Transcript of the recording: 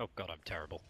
Oh god, I'm terrible.